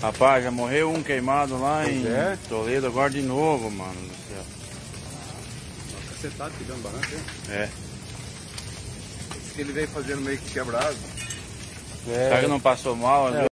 Rapaz, já morreu um queimado lá Pois em é. Toledo, agora de novo, mano do céu. Tá Cacetado que deu um barranco, hein? É. Diz que ele veio fazendo meio que quebrado. É. Será que não passou mal? É,